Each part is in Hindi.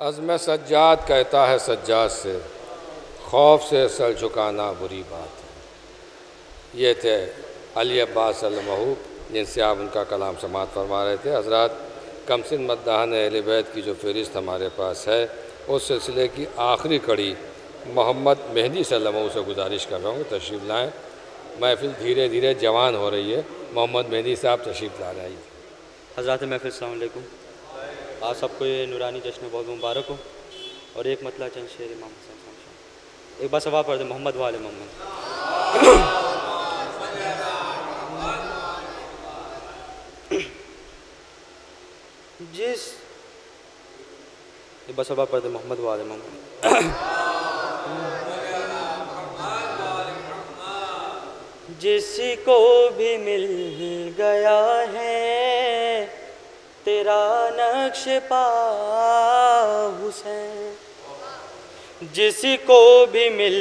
अज़म सज्जाद कहता है सज्जाद से, खौफ से सर झुकाना बुरी बात है। ये थे अली अब्बास अलमहू जिनसे आप उनका कलाम समात फरमा रहे थे। हज़रत कमसिन मद्दान अहल की जो फ़हरिस्त हमारे पास है, उस सिलसिले की आखिरी कड़ी मोहम्मद मेहदी सल्लमऊ से गुजारिश कर रहा हूँ। तशरीफ़ लाएँ। महफिल धीरे धीरे जवान हो रही है। मोहम्मद मेहदी साहब तशरीफ़ ला रहे हैं। हज़रत महफिल सलामकुम आप सबको ये नूरानी जश्न बहुत मुबारक हो। और एक मतला चंद शेर इमाम हसन साहब एक बार सवाल पढ़ मोहम्मद वाले मोहम्मद। जिस एक बार सवाल मोहम्मद वाले मोहम्मद। जिसको भी मिल गया है तेरा नक्श पा हुसैन जिसको भी मिल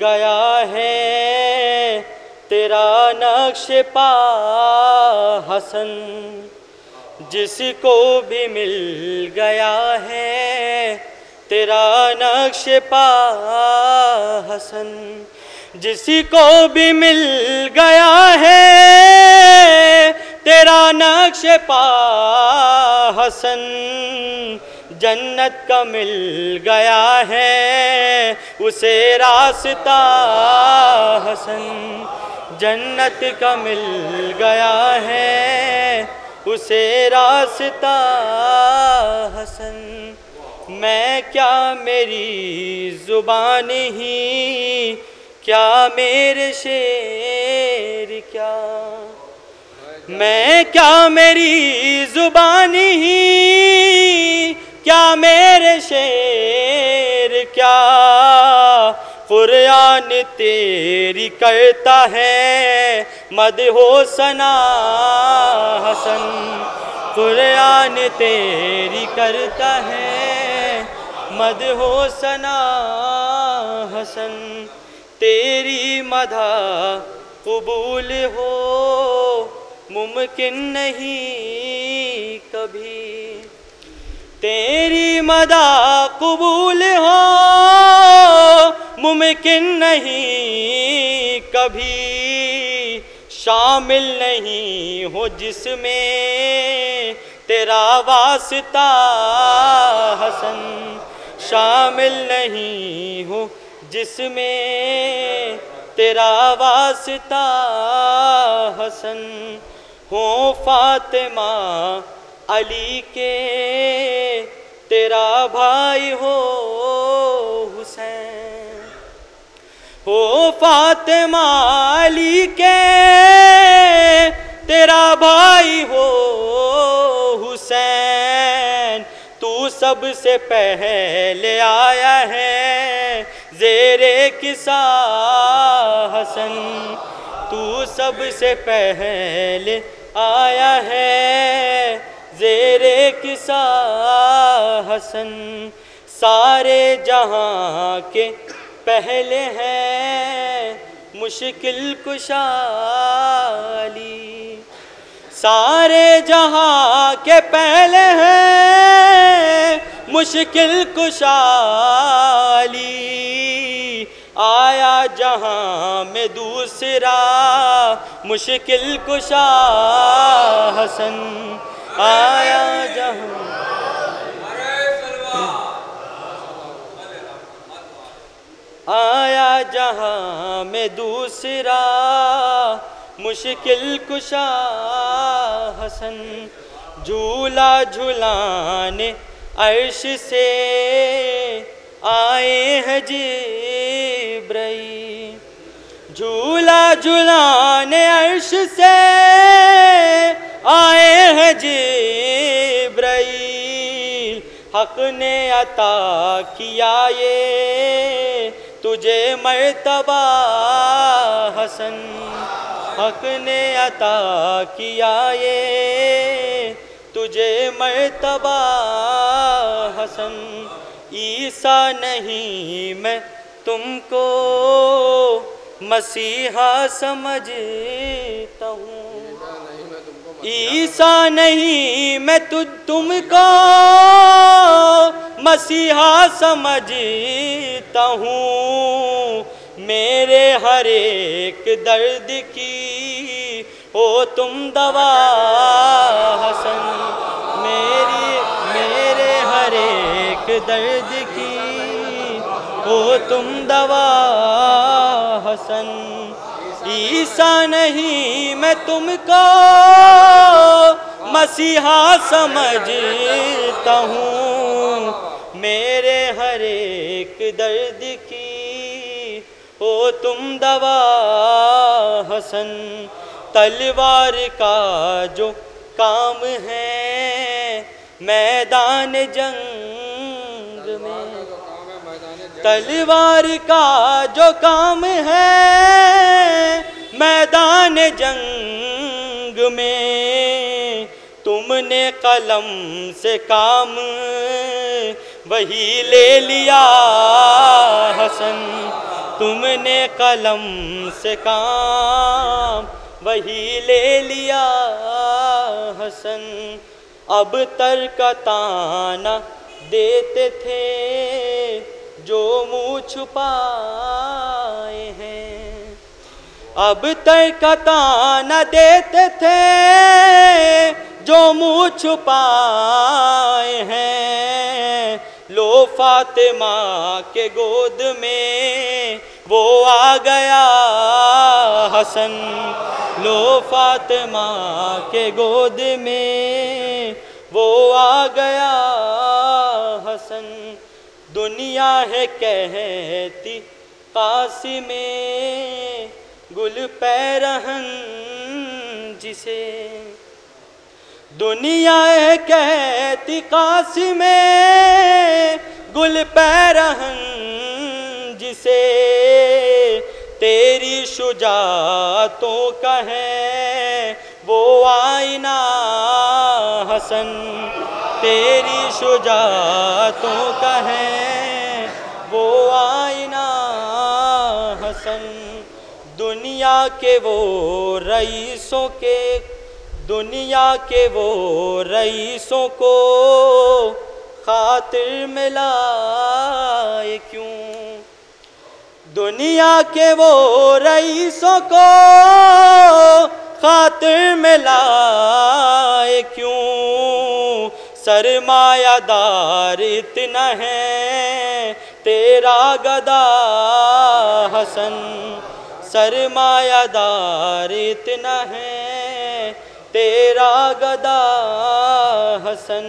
गया है, तेरा नक्श पा हसन जिसको भी मिल गया है, तेरा नक्श पा हसन जिसको भी मिल गया है तेरा नक्श पा, हसन। जन्नत का मिल गया है, उसे रास्ता, हसन। जन्नत का मिल गया है, उसे रास्ता, हसन। मैं क्या मेरी ज़ुबान ही, क्या मेरे शेर क्या? मैं क्या मेरी जुबानी ही? क्या मेरे शेर क्या? कुरान तेरी करता है मद हो सना हसन। कुरान तेरी करता है मद हो सना हसन। तेरी मधा कबूल हो मुमकिन नहीं कभी। तेरी मदा कबूल हो, मुमकिन नहीं कभी। शामिल नहीं हो जिसमें तेरा वास्ता, हसन। शामिल नहीं हो जिसमें तेरा वास्ता, हसन। हो फातिमा अली के, तेरा भाई हो हुसैन। हो फातिमा अली के, तेरा भाई हो हुसैन। तू सबसे पहले आया है, जेरे किसा हसन। तू सबसे पहले आया है जेरे किसा हसन। सारे जहाँ के पहले हैं मुश्किल कुशाली। सारे जहाँ के पहले हैं मुश्किल कुशाली। आया जहाँ में दूसरा मुश्किल कुशा हसन। आया जहाँ आया जहाँ में दूसरा मुश्किल कुशा हसन। झूला झूलाने अर्श से आए हैं जिब्रई झूला झूलाने अर्श से आए हैं जिब्रई हक ने अता किया ये, तुझे मर्तबा हसन। हक ने अता किया ये, तुझे मर्तबा हसन। ईसा नहीं मैं तुमको मसीहा समझता हूँ। ईसा नहीं, मैं तुझ तुमको मसीहा समझता हूँ। मेरे हर एक दर्द की, ओ तुम दवा हसन। मेरी, मेरे हर एक दर्द की हो तुम दवा, हसन। ईसा नहीं, मैं तुमको मसीहा समझता हूँ। मेरे हर एक दर्द की, हो तुम दवा, हसन। तलवार का जो काम है, मैदान जंग में। तलवार का जो काम है, मैदान जंग में तुमने कलम से काम वही ले लिया, हसन। तुमने कलम से काम वही ले लिया, हसन। अब तर्क ताना देते थे जो मुँह छुपाए हैं। अब तक ताना देते थे जो मुँह छुपाए हैं। लो फातिमा के गोद में वो आ गया हसन। लो फातिमा के गोद में वो आ गया हसन। दुनिया है कहती, काशी में गुल पैरहन जिसे। दुनिया है कहती, काशी में गुल पैरहन जिसे। तेरी शुजातों का है वो आईना हसन। तेरी शुजातों का है वो आईना हसन। दुनिया के वो रईसों के, दुनिया के वो रईसों को खातिर मिलाए क्यों? दुनिया के वो रईसों को खातिर मिलाए क्यों? सरमायादार इतना है, तेरा गदा हसन। सरमायादार इतना है, तेरा गदा हसन।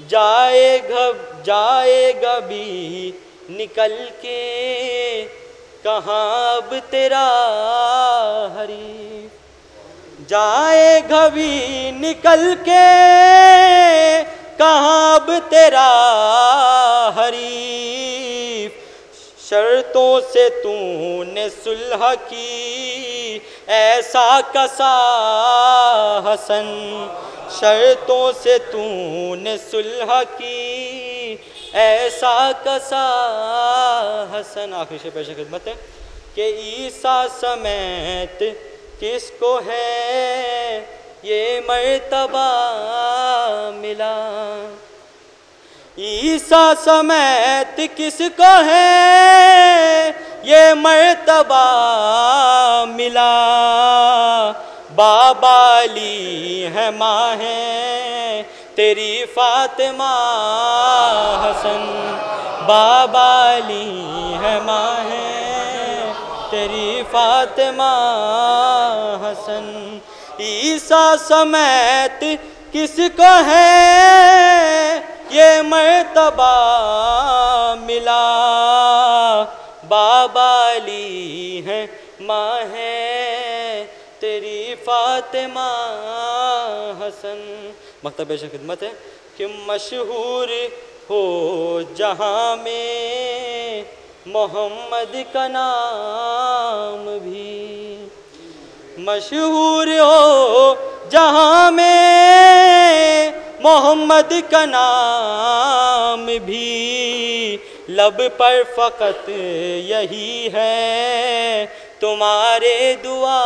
जाए घब जाएगा भी निकल के, कहाँ अब तेरा हरी? जाए घबी निकल के, कहाँ अब तेरा हरी शर्तों से तूने सुलह की, ऐसा कसा हसन? शर्तों से तूने सुलह की, ऐसा कसा हसन? आखिर से पेश खिदमत है कि ईसा समेत किसको है ये मर्तबा मिला? ईसा समेत किसको है ये मर्तबा मिला? बाबा अली है माँ है तेरी फातिमा हसन। बाबा अली है माँ है तेरी फातिमा हसन ईसा समेत किसको है? ये मर्तबा मिला। बाबा अली है माँ है तेरी फातिमा हसन। मकतब खिदमत है कि मशहूर हो जहाँ में मोहम्मद का नाम भी। मशहूर हो, जहाँ में मोहम्मद का नाम भी लब पर फ़कत यही है। तुम्हारे दुआ